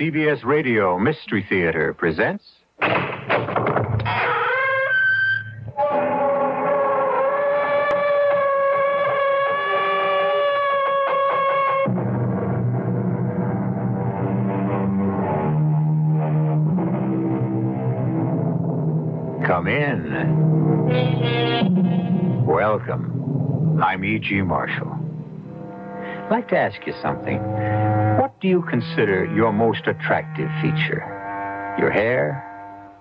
CBS Radio Mystery Theater presents. Come in. Welcome. I'm E.G. Marshall. I'd like to ask you something. Do you consider your most attractive feature? Your hair?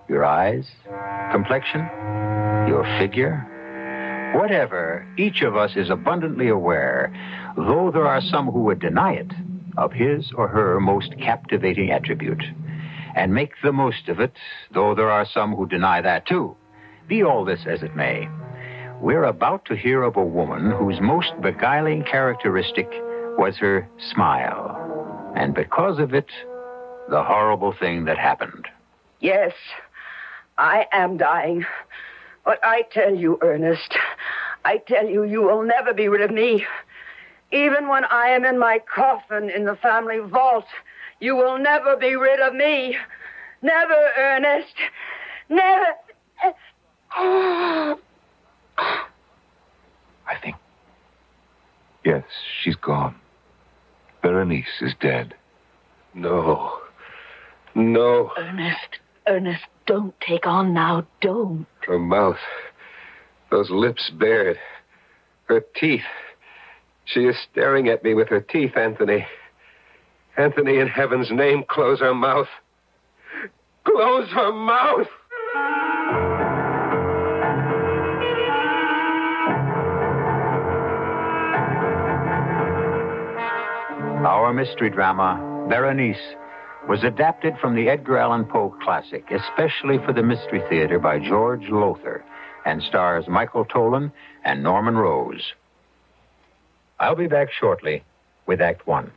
Your eyes? Complexion? Your figure? Whatever, each of us is abundantly aware, though there are some who would deny it, of his or her most captivating attribute. And make the most of it, though there are some who deny that too. Be all this as it may, we're about to hear of a woman whose most beguiling characteristic was her smile. And because of it, the horrible thing that happened. Yes, I am dying. But I tell you, Ernest, I tell you, you will never be rid of me. Even when I am in my coffin in the family vault, you will never be rid of me. Never, Ernest. Never. I think. Yes, she's gone. Berenice is dead. No. No. Ernest, Ernest, don't take on now. Don't. Her mouth. Those lips bared. Her teeth. She is staring at me with her teeth, Anthony. Anthony, in heaven's name, close her mouth. Close her mouth! Our mystery drama, Berenice, was adapted from the Edgar Allan Poe classic, especially for the Mystery Theater by George Lowther, and stars Michael Tolan and Norman Rose. I'll be back shortly with Act One.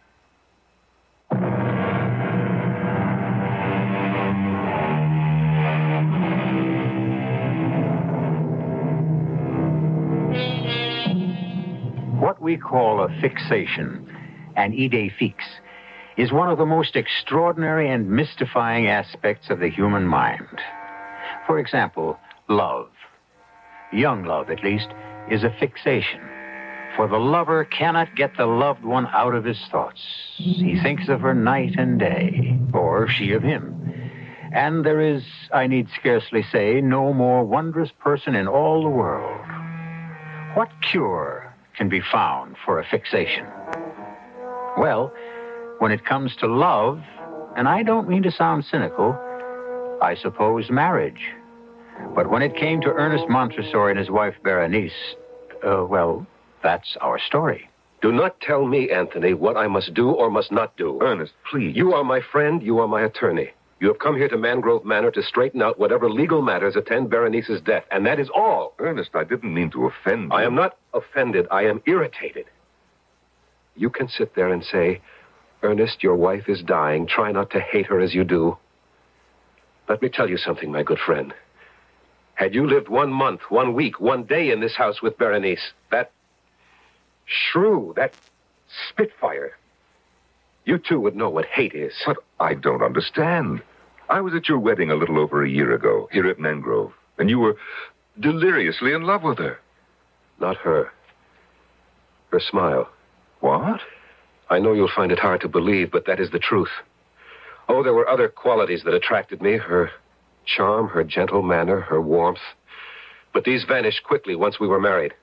What we call a fixation, an idée fixe, is one of the most extraordinary and mystifying aspects of the human mind. For example, love. Young love, at least, is a fixation. For the lover cannot get the loved one out of his thoughts. He thinks of her night and day, or she of him. And there is, I need scarcely say, no more wondrous person in all the world. What cure can be found for a fixation? Well, when it comes to love, and I don't mean to sound cynical, I suppose marriage. But when it came to Ernest Montresor and his wife Berenice, uh, well, that's our story. Do not tell me, Anthony, what I must do or must not do. Ernest, please. You are my friend, you are my attorney. You have come here to Mangrove Manor to straighten out whatever legal matters attend Berenice's death, and that is all. Ernest, I didn't mean to offend you. I am not offended, I am irritated. You can sit there and say, Ernest, your wife is dying. Try not to hate her as you do. Let me tell you something, my good friend. Had you lived one month, one week, one day in this house with Berenice, that shrew, that spitfire, you too would know what hate is. But I don't understand. I was at your wedding a little over a year ago, here at Mangrove, and you were deliriously in love with her. Not her. Her smile. What? I know you'll find it hard to believe, but that is the truth. Oh, there were other qualities that attracted me her charm, her gentle manner, her warmth. But these vanished quickly once we were married.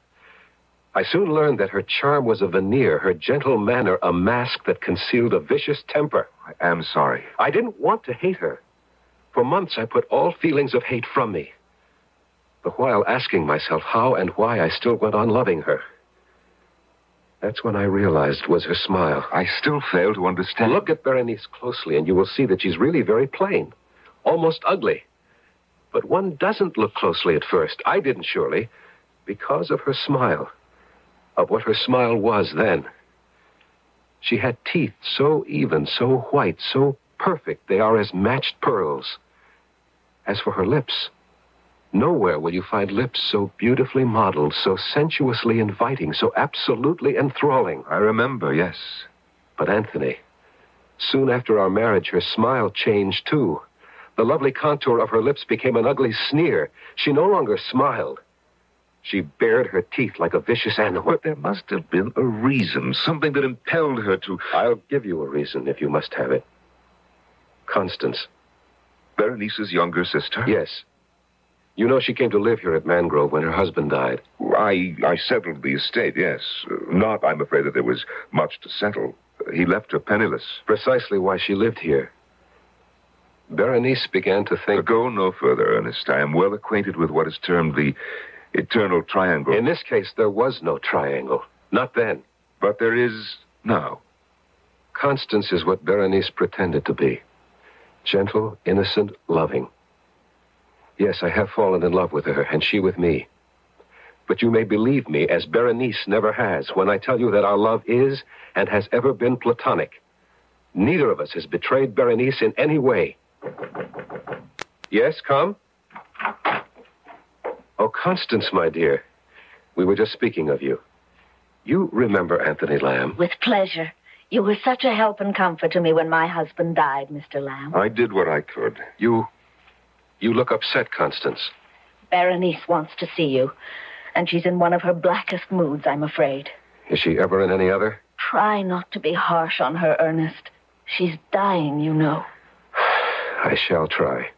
I soon learned that her charm was a veneer, her gentle manner a mask that concealed a vicious temper. I am sorry. I didn't want to hate her. For months, I put all feelings of hate from me, the while asking myself how and why I still went on loving her. That's when I realized was her smile. I still fail to understand. Look at Berenice closely, and you will see that she's really very plain, almost ugly. But one doesn't look closely at first. I didn't, surely, because of her smile, of what her smile was then. She had teeth so even, so white, so perfect, they are as matched pearls. As for her lips, nowhere will you find lips so beautifully modeled, so sensuously inviting, so absolutely enthralling. I remember, yes. But, Anthony, Soon after our marriage, her smile changed too. The lovely contour of her lips became an ugly sneer. She no longer smiled. She bared her teeth like a vicious animal. But there must have been a reason, something that impelled her to. I'll give you a reason if you must have it. Constance. Berenice's younger sister? Yes. You know she came to live here at Mangrove when her husband died. I, I settled the estate, yes. Not, I'm afraid, that there was much to settle. He left her penniless. Precisely why she lived here. Berenice began to think. Go no further, Ernest. I am well acquainted with what is termed the eternal triangle. In this case, there was no triangle. Not then. But there is now. Constance is what Berenice pretended to be gentle, innocent, loving. Yes, I have fallen in love with her, and she with me. But you may believe me, as Berenice never has, when I tell you that our love is and has ever been platonic. Neither of us has betrayed Berenice in any way. Yes, come. Oh, Constance, my dear. We were just speaking of you. You remember Anthony Lamb. With pleasure. You were such a help and comfort to me when my husband died, Mr. Lamb. I did what I could. You. You look upset, Constance. Berenice wants to see you, and she's in one of her blackest moods, I'm afraid. Is she ever in any other? Try not to be harsh on her, Ernest. She's dying, you know. I shall try.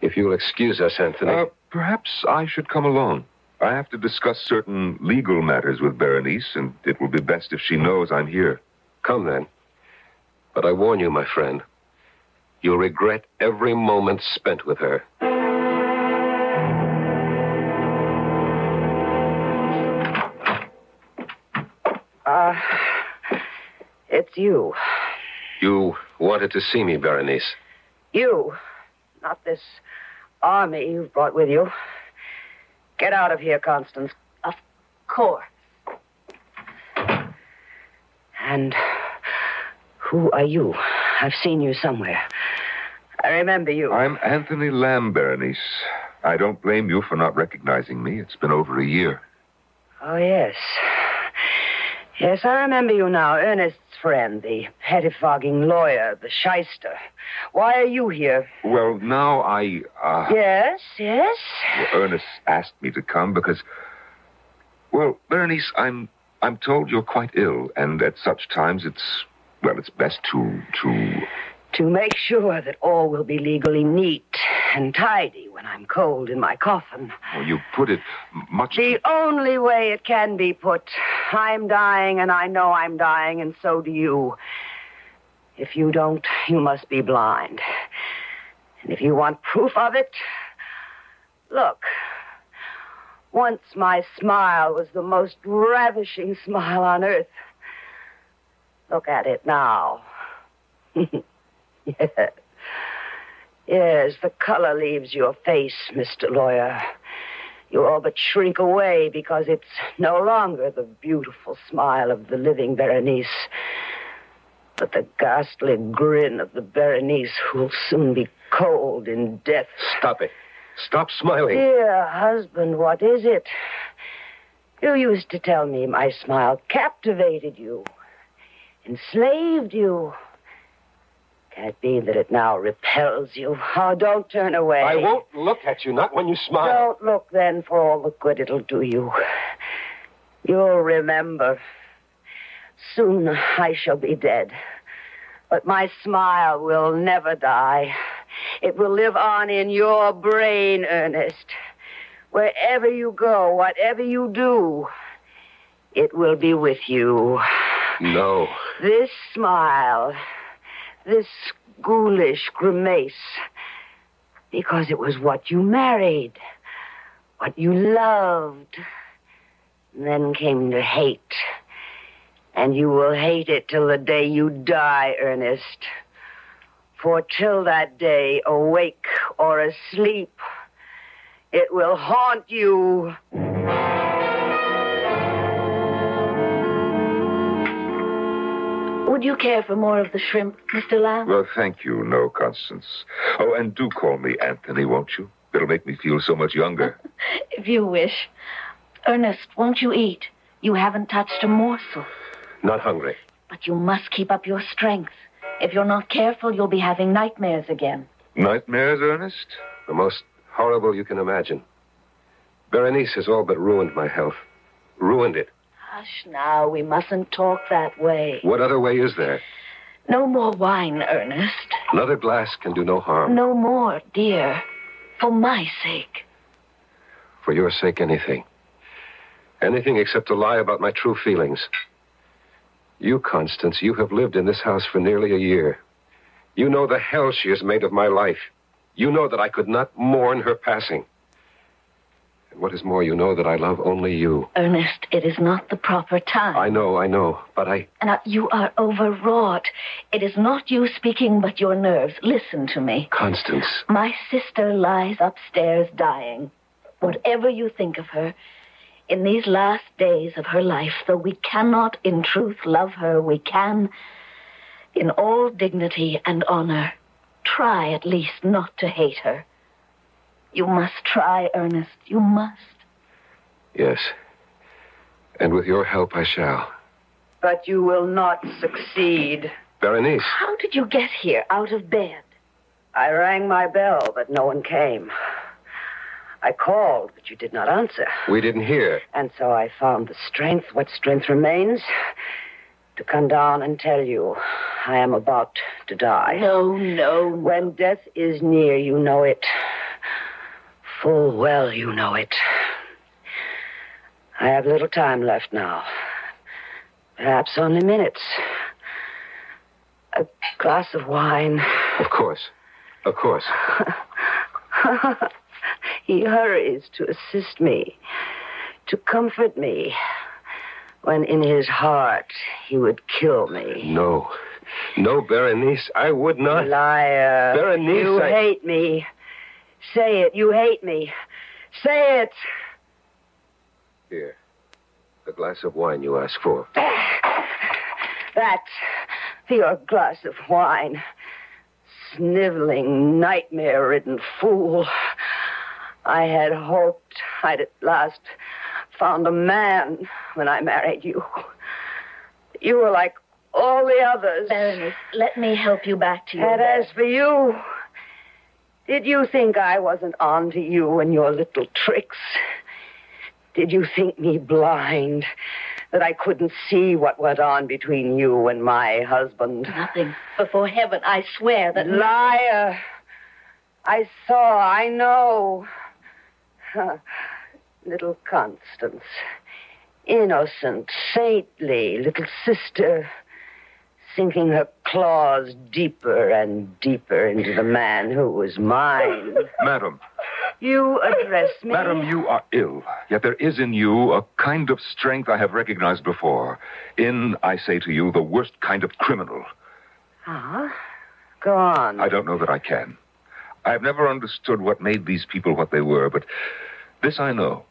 If you'll excuse us, Anthony. Uh, perhaps I should come along. I have to discuss certain legal matters with Berenice, and it will be best if she knows I'm here. Come then. But I warn you, my friend, you'll regret every moment spent with her. Uh, it's you. You wanted to see me, Berenice. You. Not this army you've brought with you. Get out of here, Constance. Of course. And who are you? I've seen you somewhere. I remember you. I'm Anthony Lamb, Berenice. I don't blame you for not recognizing me. It's been over a year. Oh, yes. Yes, I remember you now. Ernest's friend, the pettifogging lawyer, the shyster. Why are you here? Well, now I. Uh, Yes, yes. well, Ernest asked me to come because. Well, Berenice, I'm. I'm told you're quite ill, and at such times it's. Well, it's best to. to. To make sure that all will be legally neat and tidy when I'm cold in my coffin. Well, you put it much. The only way it can be put. I'm dying, and I know I'm dying, and so do you. If you don't, you must be blind. And if you want proof of it, look. Once my smile was the most ravishing smile on earth. Look at it now. yes. Yes, the color leaves your face, Mr. Lawyer. You all but shrink away because it's no longer the beautiful smile of the living Berenice, but the ghastly grin of the Berenice who'll soon be cold in death. Stop it. Stop smiling. Dear husband, what is it? You used to tell me my smile captivated you, enslaved you. Can it be that it now repels you? Oh, don't turn away. I won't look at you, not when you smile. Don't look then for all the good it'll do you. You'll remember. Soon I shall be dead. But my smile will never die. It will live on in your brain, Ernest. Wherever you go, whatever you do, it will be with you. No. This smile, this ghoulish grimace, because it was what you married, what you loved, and then came to hate. And you will hate it till the day you die, Ernest. For till that day, awake or asleep, it will haunt you. Would you care for more of the shrimp, Mr. Lamb? Well, thank you, no, Constance. Oh, and do call me Anthony, won't you? It'll make me feel so much younger. If you wish. Ernest, won't you eat? You haven't touched a morsel. Not hungry. But you must keep up your strength. If you're not careful, you'll be having nightmares again. Nightmares, Ernest? The most horrible you can imagine. Berenice has all but ruined my health. Ruined it. Hush now, we mustn't talk that way. What other way is there? No more wine, Ernest. Another glass can do no harm. No more, dear. For my sake. For your sake, anything. Anything except to lie about my true feelings. You, Constance, you have lived in this house for nearly a year. You know the hell she has made of my life. You know that I could not mourn her passing. And what is more, you know that I love only you. Ernest, it is not the proper time. I know, I know, but I. Now, you are overwrought. It is not you speaking, but your nerves. Listen to me. Constance. My sister lies upstairs dying. Whatever you think of her, in these last days of her life, though we cannot in truth love her, we can, in all dignity and honor, try at least not to hate her. You must try, Ernest. You must. Yes. And with your help, I shall. But you will not succeed. Berenice. How did you get here out of bed? I rang my bell, but no one came. I called, but you did not answer. We didn't hear. And so I found the strength, what strength remains, to come down and tell you I am about to die. No, no. When death is near, you know it. Full well, you know it. I have little time left now. Perhaps only minutes. A glass of wine. Of course. Of course. he hurries to assist me, to comfort me, when in his heart he would kill me. No. No, Berenice, I would not. Liar. Berenice, You I- hate me. Say it. You hate me. Say it. Here. The glass of wine you asked for. That. Your glass of wine. Sniveling, nightmare ridden fool. I had hoped I'd at last found a man when I married you. You were like all the others. Berenice, let me help you back to your And bed. as for you, did you think I wasn't on to you and your little tricks? Did you think me blind? That I couldn't see what went on between you and my husband? Nothing. Before heaven, I swear that. Liar! I saw, I know. little Constance. Innocent, saintly little sister. Sinking her claws deeper and deeper into the man who was mine. Madam, You address me. madam, you are ill. Yet there is in you a kind of strength I have recognized before. In, I say to you, the worst kind of criminal. Huh? Go on. I don't know that I can. I have never understood what made these people what they were, but this I know.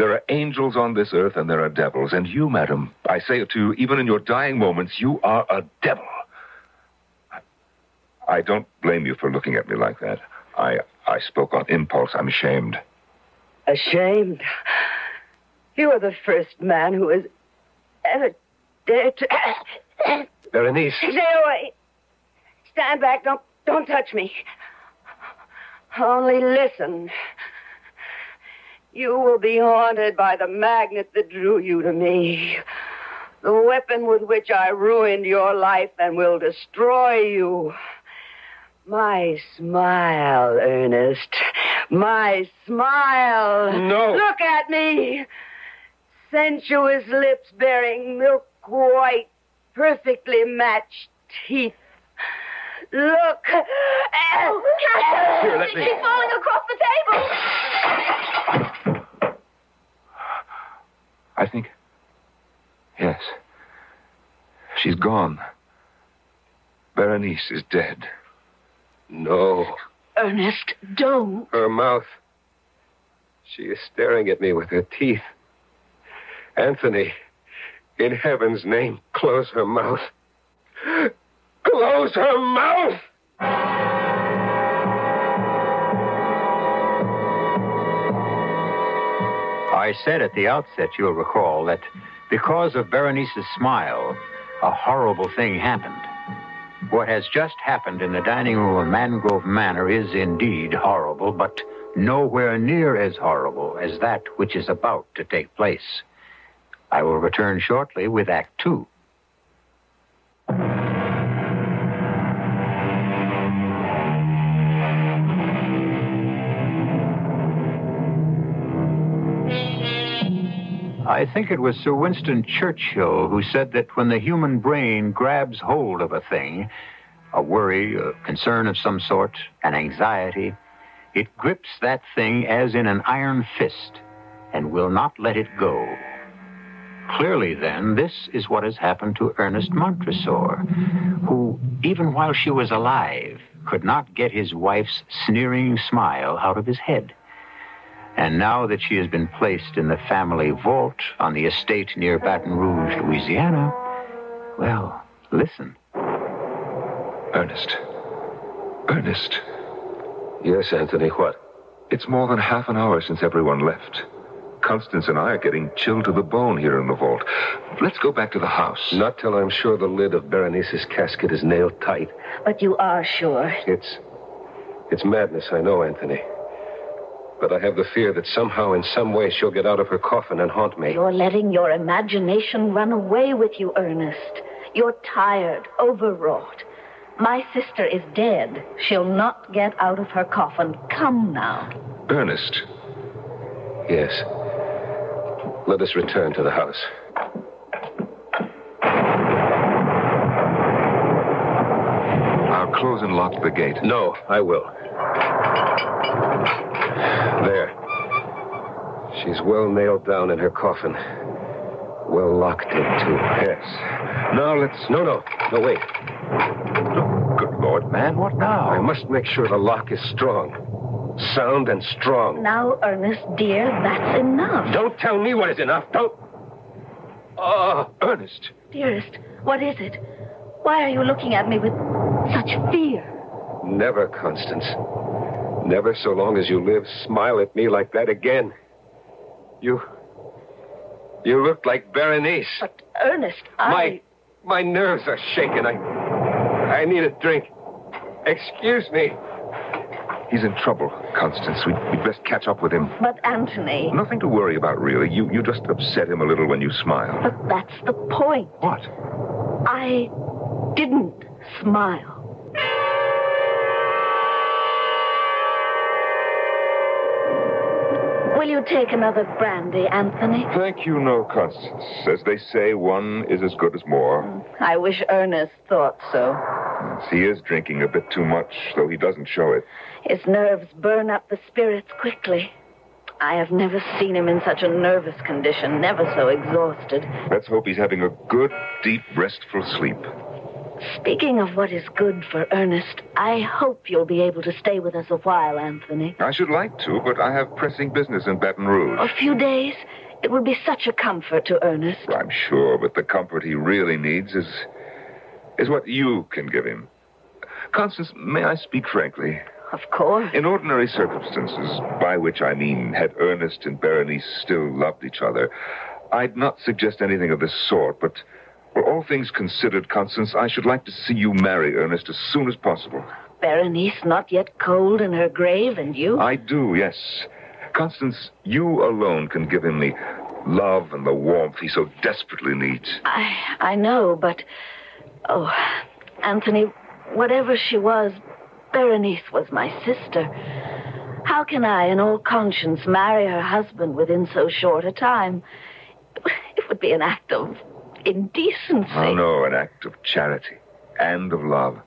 There are angels on this earth and there are devils. And you, madam, I say it to you, even in your dying moments, you are a devil. I- I don't blame you for looking at me like that. I, I spoke on impulse. I'm ashamed. Ashamed. You are the first man who has ever dared to. Berenice. Stay away. Stand back. Don't don't touch me. Only listen. You will be haunted by the magnet that drew you to me. The weapon with which I ruined your life and will destroy you. My smile, Ernest. My smile. No. Look at me. Sensuous lips bearing milk white, perfectly matched teeth. Look. Here, let me- She's falling across the table. I think. Yes. She's gone. Berenice is dead. No. Ernest, don't. Her mouth. She is staring at me with her teeth. Anthony, in heaven's name, close her mouth. Close her mouth! I said at the outset, you'll recall, that because of Berenice's smile, a horrible thing happened. What has just happened in the dining room of Mangrove Manor is indeed horrible, but nowhere near as horrible as that which is about to take place. I will return shortly with Act Two. I think it was Sir Winston Churchill who said that when the human brain grabs hold of a thing, a worry, a concern of some sort, an anxiety, it grips that thing as in an iron fist and will not let it go. Clearly, then, this is what has happened to Ernest Montresor, who, even while she was alive, could not get his wife's sneering smile out of his head. And now that she has been placed in the family vault on the estate near Baton Rouge, Louisiana, well, listen. Ernest. Ernest. Yes, Anthony, what? It's more than half an hour since everyone left. Constance and I are getting chilled to the bone here in the vault. Let's go back to the house. Not till I'm sure the lid of Berenice's casket is nailed tight. But you are sure. It's. It's madness, I know, Anthony. But I have the fear that somehow, in some way, she'll get out of her coffin and haunt me. You're letting your imagination run away with you, Ernest. You're tired, overwrought. My sister is dead. She'll not get out of her coffin. Come now. Ernest. Yes. Let us return to the house. I'll close and lock the gate. No, I will. There. She's well nailed down in her coffin. Well locked in, too. Yes. Now let's. No, no. No, wait. Good Lord, man, what now? I must make sure the lock is strong. Sound and strong. Now, Ernest, dear, that's enough. Don't tell me what is enough. Don't. Oh, Ernest. Dearest, what is it? Why are you looking at me with such fear? Never, Constance. Never so long as you live, smile at me like that again. You. You look like Berenice. But, Ernest, I. My. My nerves are shaking. I. I need a drink. Excuse me. He's in trouble, Constance. We'd, we'd best catch up with him. But, Anthony. Nothing to worry about, really. You, you just upset him a little when you smile. But that's the point. What? I didn't smile. Will you take another brandy, Anthony? Thank you, no, Constance. As they say, one is as good as more. Hmm. I wish Ernest thought so. Yes, He is drinking a bit too much, though he doesn't show it. His nerves burn up the spirits quickly. I have never seen him in such a nervous condition, never so exhausted. Let's hope he's having a good, deep, restful sleep. Speaking of what is good for Ernest, I hope you'll be able to stay with us a while, Anthony. I should like to, but I have pressing business in Baton Rouge. A few days. It would be such a comfort to Ernest. I'm sure, but the comfort he really needs is is what you can give him. Constance, may I speak frankly? Of course. In ordinary circumstances, by which I mean had Ernest and Berenice still loved each other, I'd not suggest anything of this sort, but for all things considered, Constance, I should like to see you marry Ernest as soon as possible. Berenice not yet cold in her grave, and you? I do, yes. Constance, you alone can give him the love and the warmth he so desperately needs. I, I know, but. Oh, Anthony, whatever she was, Berenice was my sister. How can I, in all conscience, marry her husband within so short a time? It would be an act of indecency. Oh, no, an act of charity and of love.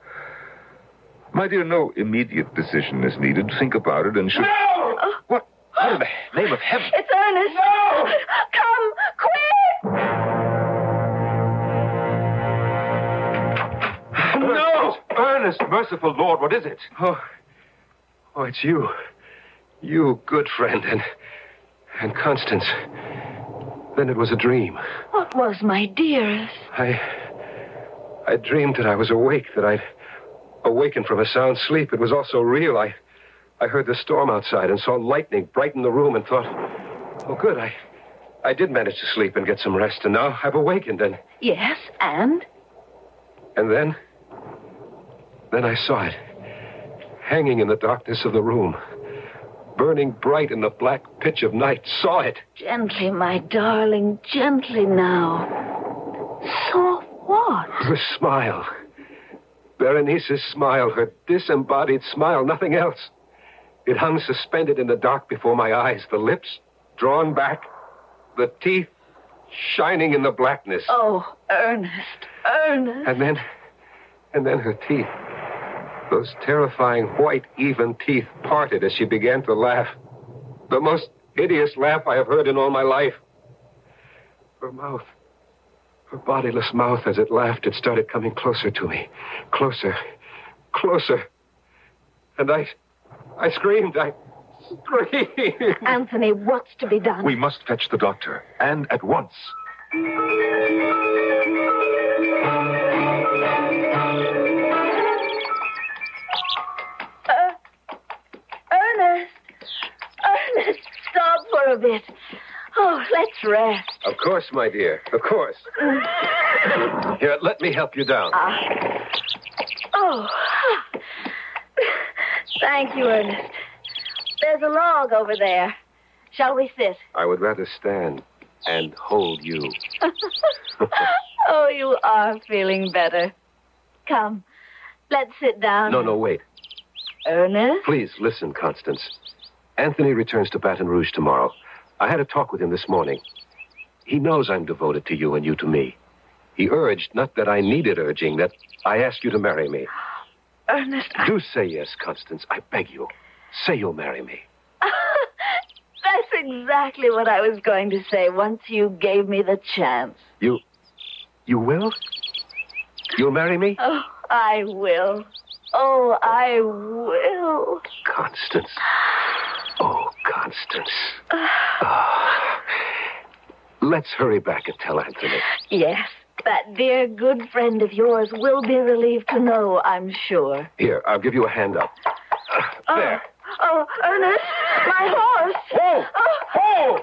My dear, no immediate decision is needed. Think about it and should. No! What? What in the name of heaven? It's Ernest. No! Come, quick! No! Ernest, merciful Lord, what is it? Oh, oh, it's you. You, good friend, and and Constance. Then it was a dream. What was my dearest? I I dreamed that I was awake, that I'd awakened from a sound sleep. It was also real. I I heard the storm outside and saw lightning brighten the room and thought, oh, good, I I did manage to sleep and get some rest, and now I've awakened, and Yes, and? and then Then I saw it, hanging in the darkness of the room, burning bright in the black pitch of night. Saw it. Gently, my darling, gently now. Saw what? Her smile. Berenice's smile, her disembodied smile, nothing else. It hung suspended in the dark before my eyes, the lips drawn back, the teeth shining in the blackness. Oh, Ernest, Ernest. And then, and then her teeth, those terrifying white, even teeth, parted as she began to laugh. The most hideous laugh I have heard in all my life. Her mouth, her bodiless mouth, as it laughed, it started coming closer to me. Closer, closer. And I, I screamed. I screamed. Anthony, what's to be done? We must fetch the doctor, and at once. Rest. Of course, my dear. Of course. Here, let me help you down. Ah. Oh. Thank you, Ernest. There's a log over there. Shall we sit? I would rather stand and hold you. oh, you are feeling better. Come, let's sit down. No, no, wait. Ernest? Please listen, Constance. Anthony returns to Baton Rouge tomorrow. I had a talk with him this morning. He knows I'm devoted to you and you to me. He urged, not that I needed urging, that I ask you to marry me. Ernest, I... Do say yes, Constance. I beg you. Say you'll marry me. That's exactly what I was going to say once you gave me the chance. You. You will? You'll marry me? Oh, I will. Oh, I will. Constance. Oh, Constance. Ah. Let's hurry back and tell Anthony. Yes, that dear good friend of yours will be relieved to know, I'm sure. Here, I'll give you a hand up. Uh, there. Oh, Ernest, my horse. Oh, Oh, oh.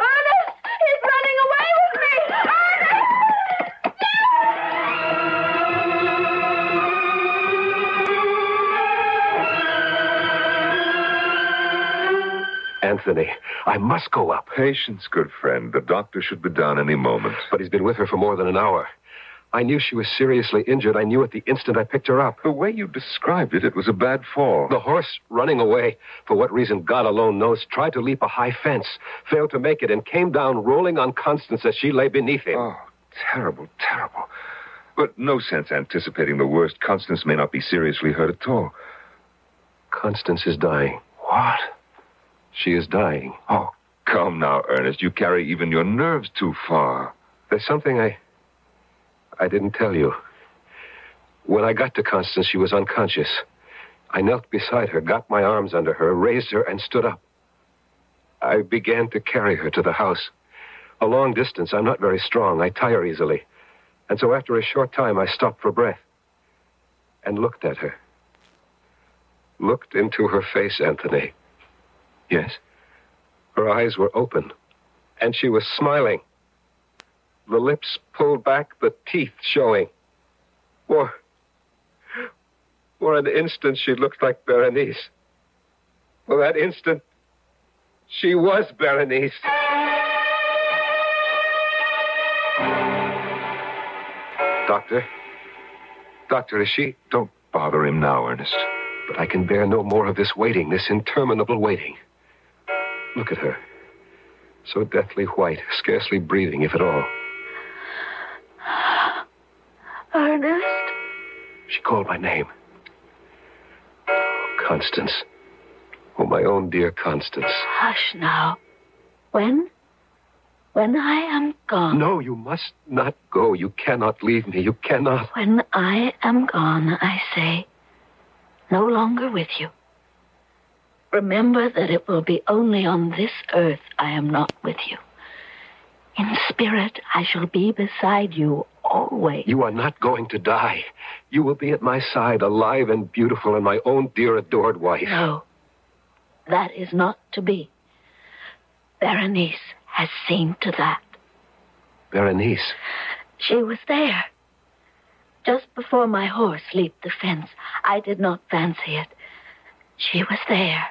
Anthony, I must go up. Patience, good friend. The doctor should be down any moment. But he's been with her for more than an hour. I knew she was seriously injured. I knew it the instant I picked her up. The way you described it, it was a bad fall. The horse, running away, for what reason God alone knows, tried to leap a high fence, failed to make it, and came down rolling on Constance as she lay beneath him. Oh, terrible, terrible. But no sense anticipating the worst. Constance may not be seriously hurt at all. Constance is dying. What? She is dying. Oh, come now, Ernest. You carry even your nerves too far. There's something I. I didn't tell you. When I got to Constance, she was unconscious. I knelt beside her, got my arms under her, raised her, and stood up. I began to carry her to the house. A long distance. I'm not very strong. I tire easily. And so after a short time, I stopped for breath and looked at her. Looked into her face, Anthony. Yes. Her eyes were open, and she was smiling. The lips pulled back, the teeth showing. For, for an instant, she looked like Berenice. For that instant, she was Berenice. Doctor? Doctor, is she? Don't bother him now, Ernest. But I can bear no more of this waiting, this interminable waiting. Look at her. So deathly white, scarcely breathing, if at all. Ernest? She called my name. Oh, Constance. Oh, my own dear Constance. Hush now. When? When I am gone. No, you must not go. You cannot leave me. You cannot. When I am gone, I say, no longer with you. Remember that it will be only on this earth I am not with you. In spirit, I shall be beside you always. You are not going to die. You will be at my side, alive and beautiful, and my own dear adored wife. No, that is not to be. Berenice has seen to that. Berenice. She was there. Just before my horse leaped the fence, I did not fancy it. She was there.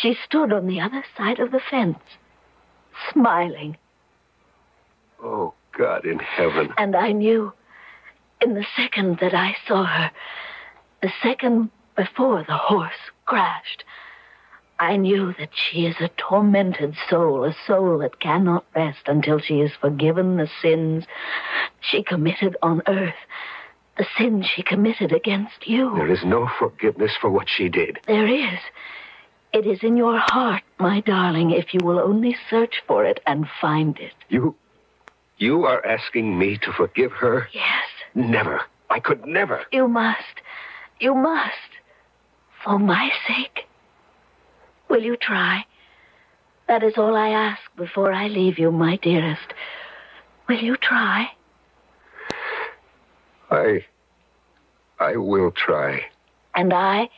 She stood on the other side of the fence, smiling. Oh, God in heaven. And I knew in the second that I saw her, the second before the horse crashed, I knew that she is a tormented soul, a soul that cannot rest until she is forgiven the sins she committed on earth, the sins she committed against you. There is no forgiveness for what she did. There is. It is in your heart, my darling, if you will only search for it and find it. You. You are asking me to forgive her? Yes. Never. I could never. You must. You must. For my sake. Will you try? That is all I ask before I leave you, my dearest. Will you try? I. I will try. And I,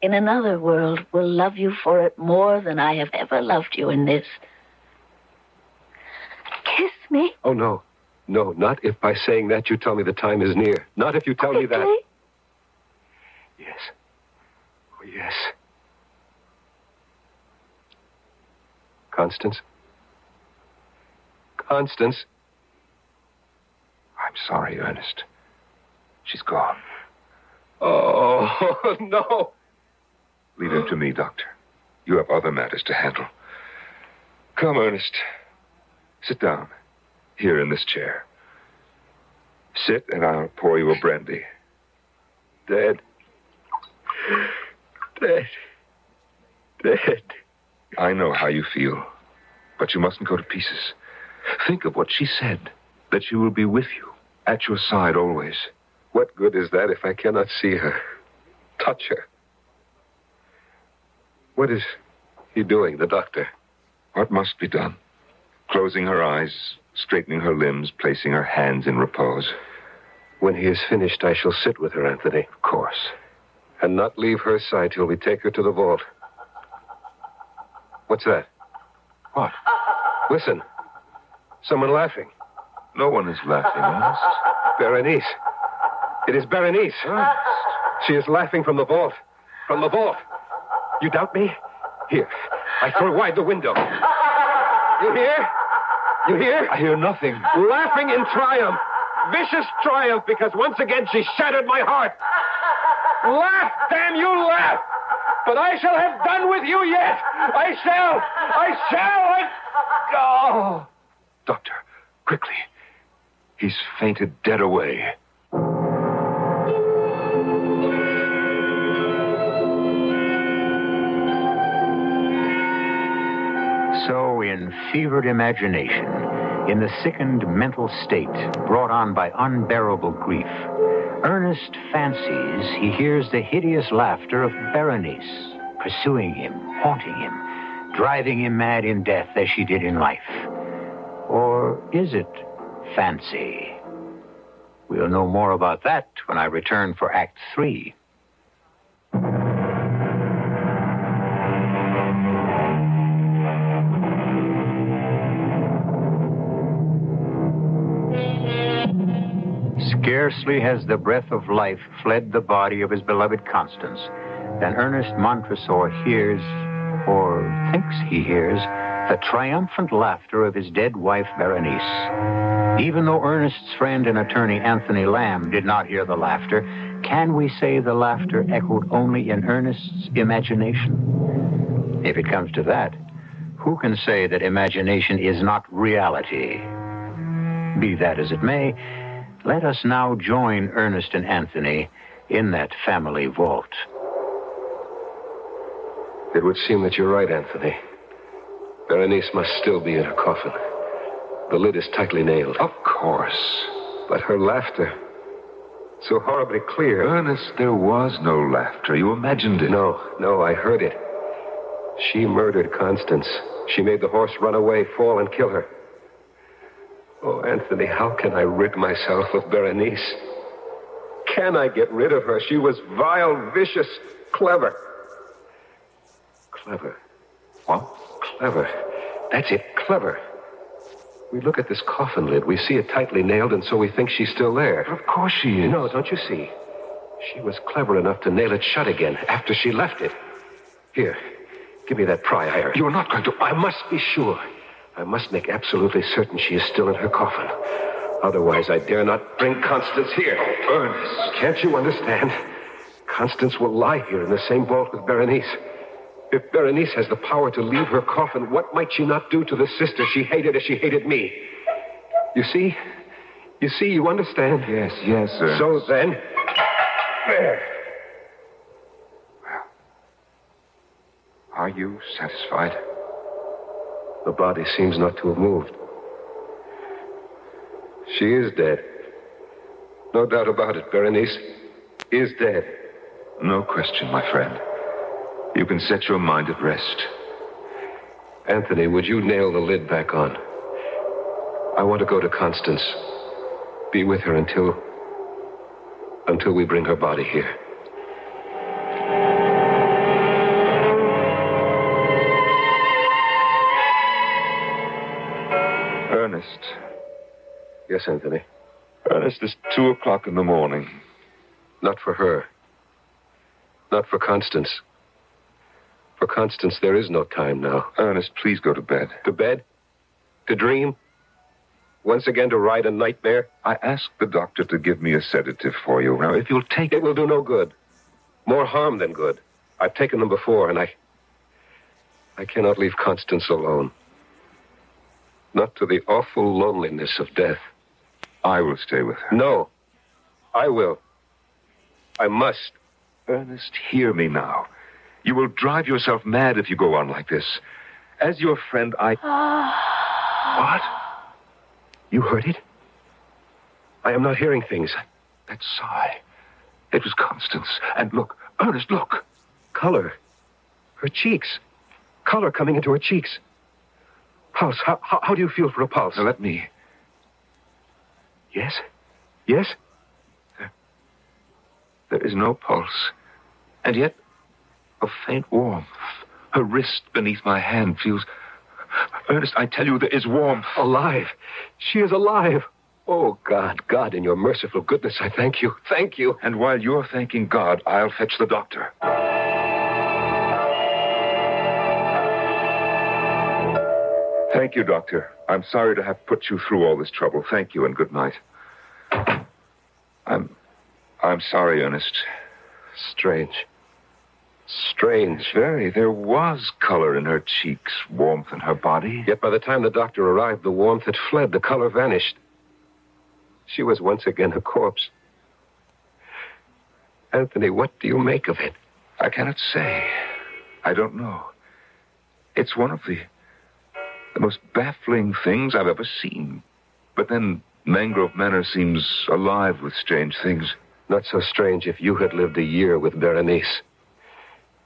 in another world, will love you for it more than I have ever loved you in this. Kiss me. Oh, no. No, not if by saying that you tell me the time is near. Not if you tell Quickly. me that. Yes. Oh, yes. Constance? Constance? I'm sorry, Ernest. She's gone. Oh, no. Leave him to me, Doctor. You have other matters to handle. Come, Ernest. Sit down. Here in this chair. Sit, and I'll pour you a brandy. Dead. Dead. Dead. I know how you feel, but you mustn't go to pieces. Think of what she said that she will be with you, at your side always. What good is that if I cannot see her, touch her? What is he doing, the doctor? What must be done? Closing her eyes, straightening her limbs, placing her hands in repose. When he is finished, I shall sit with her, Anthony. Of course. And not leave her side till we take her to the vault. What's that? What? Listen. Someone laughing. No one is laughing, Ernest. Berenice. It is Berenice. Ernest. She is laughing from the vault. From the vault. You doubt me? Here. I throw wide the window. You hear? You hear? I hear nothing. Laughing in triumph. Vicious triumph because once again she shattered my heart. Laugh, damn you, laugh! But I shall have done with you yet. I shall. I shall. I... Oh. Doctor, quickly. He's fainted dead away. In fevered imagination, in the sickened mental state brought on by unbearable grief, Ernest fancies he hears the hideous laughter of Berenice, pursuing him, haunting him, driving him mad in death as she did in life. Or is it fancy? We'll know more about that when I return for Act Three. Scarcely has the breath of life fled the body of his beloved Constance than Ernest Montresor hears, or thinks he hears, the triumphant laughter of his dead wife, Berenice. Even though Ernest's friend and attorney, Anthony Lamb, did not hear the laughter, can we say the laughter echoed only in Ernest's imagination? If it comes to that, who can say that imagination is not reality? Be that as it may, let us now join Ernest and Anthony in that family vault. It would seem that you're right, Anthony. Berenice must still be in her coffin. The lid is tightly nailed. Of course. But her laughter, so horribly clear. Ernest, there was no laughter. You imagined it. No, no, I heard it. She murdered Constance. She made the horse run away, fall, and kill her. Oh, Anthony, how can I rid myself of Berenice? Can I get rid of her? She was vile, vicious, clever. Clever. What? Clever. That's it, clever. We look at this coffin lid. We see it tightly nailed, and so we think she's still there. Of course she is. No, don't you see? She was clever enough to nail it shut again after she left it. Here, give me that pry iron. You're not going to. I must be sure. I must make absolutely certain she is still in her coffin. Otherwise, I dare not bring Constance here. Oh, Ernest, can't you understand? Constance will lie here in the same vault with Berenice. If Berenice has the power to leave her coffin, what might she not do to the sister she hated as she hated me? You see? You see, you understand? Yes, yes, sir. So then. There. Well. Are you satisfied? The body seems not to have moved. She is dead. No doubt about it, Berenice is dead. No question, my friend. You can set your mind at rest. Anthony, would you nail the lid back on? I want to go to Constance. Be with her until. until we bring her body here. Yes, Anthony. Ernest, it's two o'clock in the morning. Not for her. Not for Constance. For Constance, there is no time now. Ernest, please go to bed. To bed? To dream? Once again to ride a nightmare? I asked the doctor to give me a sedative for you. Now, if you'll take It It will do no good. More harm than good. I've taken them before, and I. I cannot leave Constance alone. Not to the awful loneliness of death. I will stay with her. No. I will. I must. Ernest, hear me now. You will drive yourself mad if you go on like this. As your friend, I. what? You heard it? I am not hearing things. That sigh. It was Constance. And look, Ernest, look. Color. Her cheeks. Color coming into her cheeks. Pulse. How, how, how do you feel for a pulse? Now, let me. Yes? Yes? There is no pulse. And yet, a faint warmth. Her wrist beneath my hand feels. Ernest, I tell you, there is warmth. Alive. She is alive. Oh, God, God, in your merciful goodness, I thank you. Thank you. And while you're thanking God, I'll fetch the doctor. Thank you, Doctor. I'm sorry to have put you through all this trouble. Thank you and good night. I'm. I'm sorry, Ernest. Strange. Strange. Very. There was color in her cheeks, warmth in her body. Yet by the time the doctor arrived, the warmth had fled, the color vanished. She was once again a corpse. Anthony, what do you make of it? I cannot say. I don't know. It's one of the the most baffling things I've ever seen. But then Mangrove Manor seems alive with strange things. Not so strange if you had lived a year with Berenice.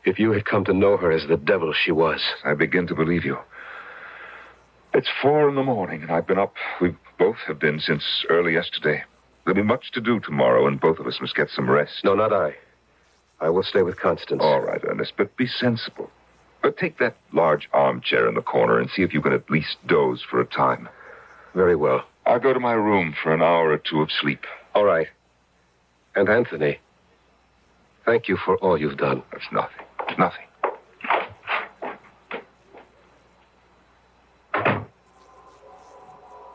If you had come to know her as the devil she was. I begin to believe you. It's four in the morning, and I've been up. We both have been since early yesterday. There'll be much to do tomorrow, and both of us must get some rest. No, not I. I will stay with Constance. All right, Ernest, but be sensible. But take that large armchair in the corner and see if you can at least doze for a time. Very well. I'll go to my room for an hour or two of sleep. All right. And Anthony, thank you for all you've done. It's nothing. It's nothing.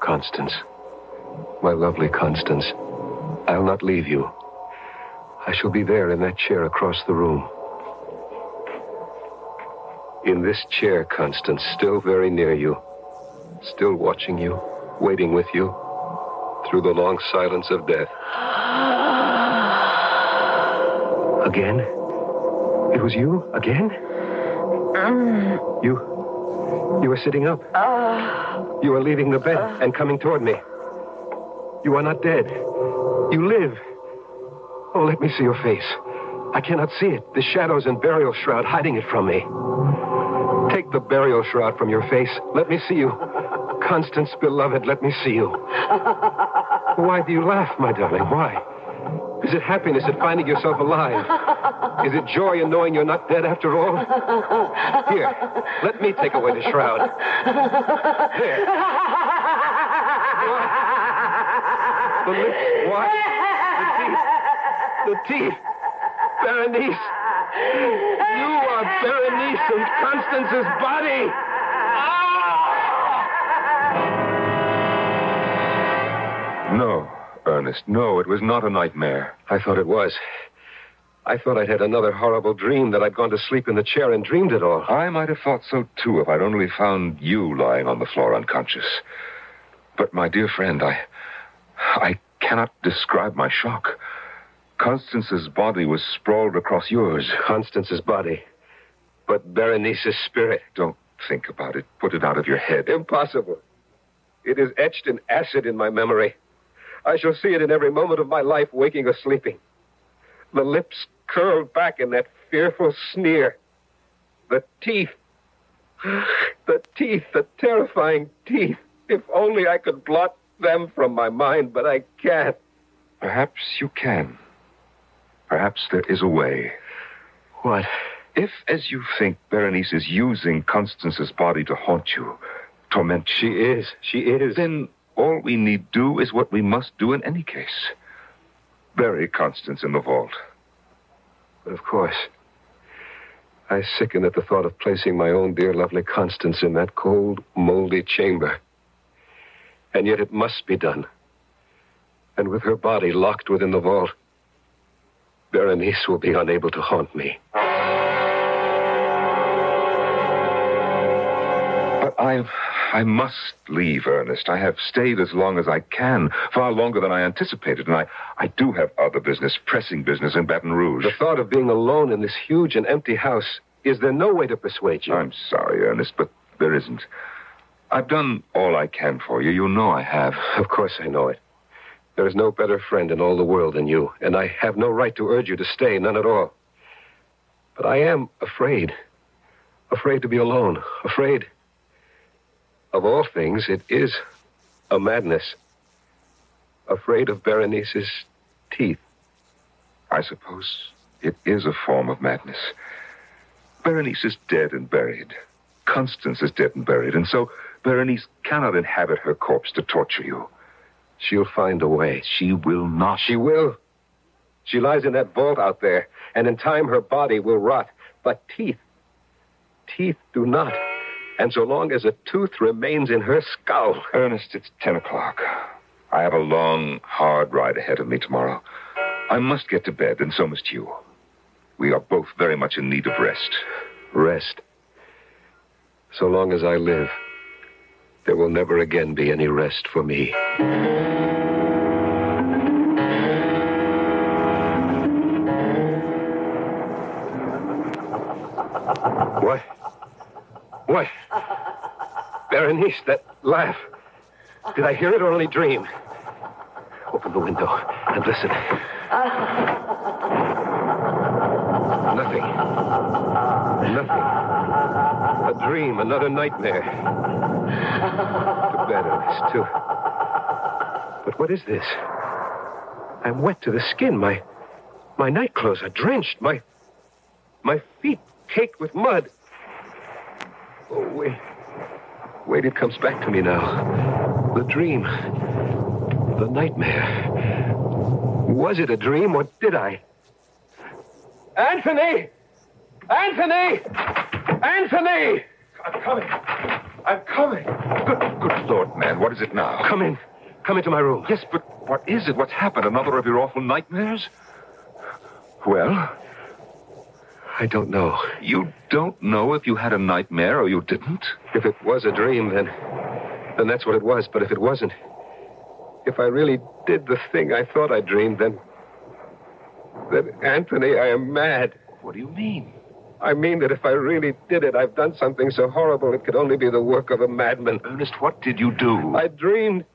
Constance, my lovely Constance, I'll not leave you. I shall be there in that chair across the room. In this chair, Constance, still very near you, still watching you, waiting with you through the long silence of death. Again? It was you? Again? Um. You. You are sitting up. Uh. You are leaving the bed uh. and coming toward me. You are not dead. You live. Oh, let me see your face. I cannot see it. The shadows and burial shroud hiding it from me. Take the burial shroud from your face. Let me see you. Constance, beloved, let me see you. Why do you laugh, my darling? Why? Is it happiness at finding yourself alive? Is it joy in knowing you're not dead after all? Here, let me take away the shroud. There. The lips white. The teeth. The teeth. Berenice. You are Berenice and Constance's body. No, Ernest, no, it was not a nightmare. I thought it was. I thought I'd had another horrible dream that I'd gone to sleep in the chair and dreamed it all. I might have thought so too if I'd only found you lying on the floor unconscious. But my dear friend, I. I cannot describe my shock. Constance's body was sprawled across yours. Constance's body. But Berenice's spirit. Don't think about it. Put it out of your head. Impossible. It is etched in acid in my memory. I shall see it in every moment of my life, waking or sleeping. The lips curled back in that fearful sneer. The teeth. The teeth, the terrifying teeth. If only I could blot them from my mind, but I can't. Perhaps you can. Perhaps there is a way. What? If, as you think, Berenice is using Constance's body to haunt you, torment She is. She is. then all we need do is what we must do in any case. Bury Constance in the vault. But of course, I sicken at the thought of placing my own dear, lovely Constance in that cold, moldy chamber. And yet it must be done. And with her body locked within the vault, Berenice will be unable to haunt me. But I, I must leave, Ernest. I have stayed as long as I can, far longer than I anticipated, and I, I do have other business, pressing business in Baton Rouge. The thought of being alone in this huge and empty house, is there no way to persuade you? I'm sorry, Ernest, but there isn't. I've done all I can for you. You know I have. Of course I know it. There is no better friend in all the world than you, and I have no right to urge you to stay, none at all. But I am afraid. Afraid to be alone. Afraid. Of all things, it is a madness. Afraid of Berenice's teeth. I suppose it is a form of madness. Berenice is dead and buried. Constance is dead and buried, and so Berenice cannot inhabit her corpse to torture you. She'll find a way. She will not. She will. She lies in that vault out there, and in time her body will rot. But teeth, teeth do not. And so long as a tooth remains in her skull. Ernest, it's ten o'clock. I have a long, hard ride ahead of me tomorrow. I must get to bed, and so must you. We are both very much in need of rest. Rest. So long as I live, there will never again be any rest for me. What? What? Berenice, that laugh. Did I hear it or only dream? Open the window and listen. Nothing. Nothing. A dream, another nightmare. To bed, Ernest, too. But what is this? I'm wet to the skin. My my night clothes are drenched. My my feet caked with mud. Oh, wait. Wait, it comes back to me now. The dream. The nightmare. Was it a dream or did I? Anthony! Anthony! Anthony! I'm coming. I'm coming. Good, good Lord, man. What is it now? Come in. Come into my room. Yes, but what is it? What's happened? Another of your awful nightmares? Well, I don't know. you don't know if you had a nightmare or you didn't? If it was a dream, then then that's what it was. But if it wasn't, if I really did the thing I thought I dreamed, then then Anthony, I am mad. What do you mean? I mean that if I really did it, I've done something so horrible it could only be the work of a madman. Ernest, what did you do? I dreamed.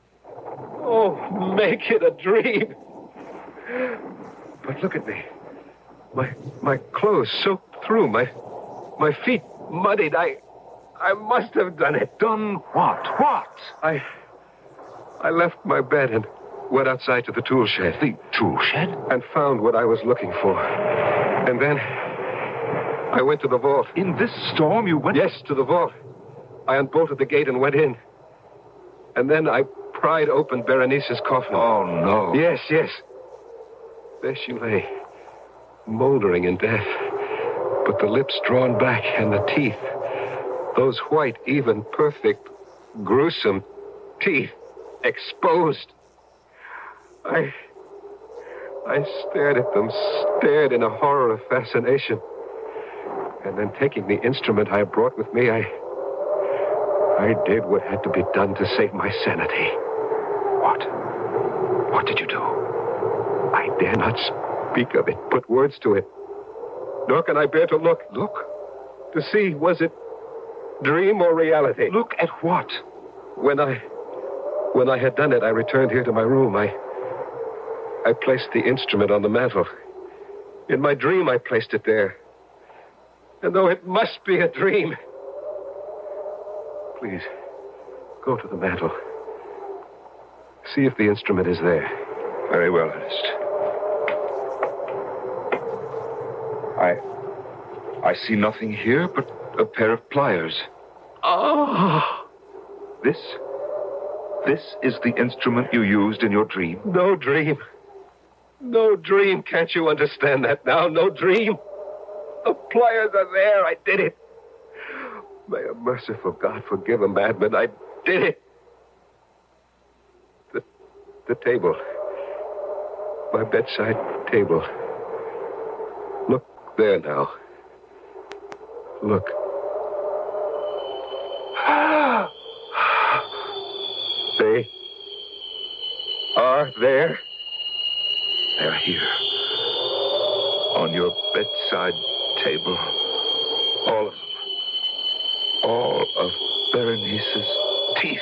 Oh, make it a dream. But look at me. My my clothes soaked through, my my feet muddied. I I must have done it. Done what? What? I I left my bed and went outside to the tool shed The tool shed? and found what I was looking for. And then I went to the vault. In this storm, you went. Yes, to the vault. I unbolted the gate and went in. And then I pried open Berenice's coffin. Oh, no. Yes, yes. There she lay, moldering in death. But the lips drawn back and the teeth, those white, even, perfect, gruesome teeth, exposed. I. I stared at them, stared in a horror of fascination. And then, taking the instrument I brought with me, I. I did what had to be done to save my sanity. What? What did you do? I dare not speak of it, put words to it. Nor can I bear to look. Look. To see, was it dream or reality? Look at what? When I. When I had done it, I returned here to my room. I. I placed the instrument on the mantel. In my dream, I placed it there. And though it must be a dream. Please, go to the mantel. See if the instrument is there. Very well, Ernest. I. I see nothing here but a pair of pliers. Oh! This. This is the instrument you used in your dream. No dream. No dream. Can't you understand that now? No dream. Pliers are there. I did it. May a merciful God forgive a madman. I did it. The, the table. My bedside table. Look there now. Look. They are there. They're here. On your bedside table. All of. All of Berenice's teeth.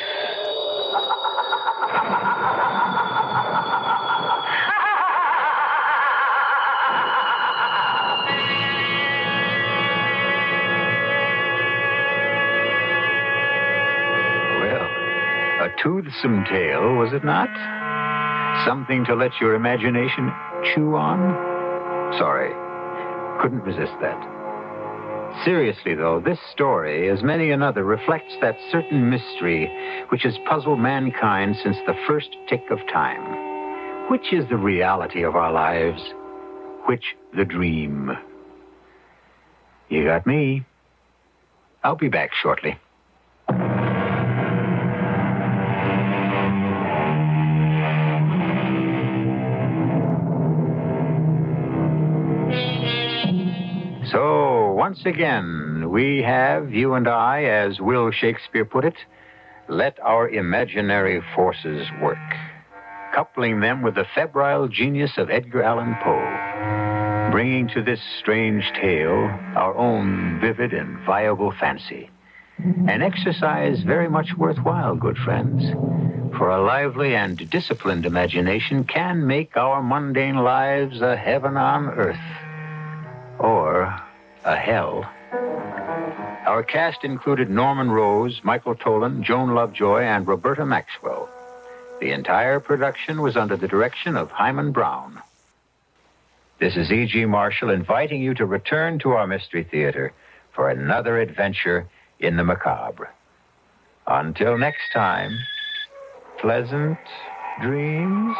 Well, a toothsome tale, was it not? Something to let your imagination chew on? Sorry, couldn't resist that. Seriously, though, this story, as many another, reflects that certain mystery which has puzzled mankind since the first tick of time. Which is the reality of our lives? Which the dream? You got me. I'll be back shortly. Once again, we have, you and I, as Will Shakespeare put it, let our imaginary forces work, coupling them with the febrile genius of Edgar Allan Poe, bringing to this strange tale our own vivid and viable fancy. An exercise very much worthwhile, good friends, for a lively and disciplined imagination can make our mundane lives a heaven on earth or a hell. Our cast included Norman Rose, Michael Tolan, Joan Lovejoy, and Roberta Maxwell. The entire production was under the direction of Himan Brown. This is E.G. Marshall inviting you to return to our Mystery Theater for another adventure in the macabre. Until next time, pleasant dreams.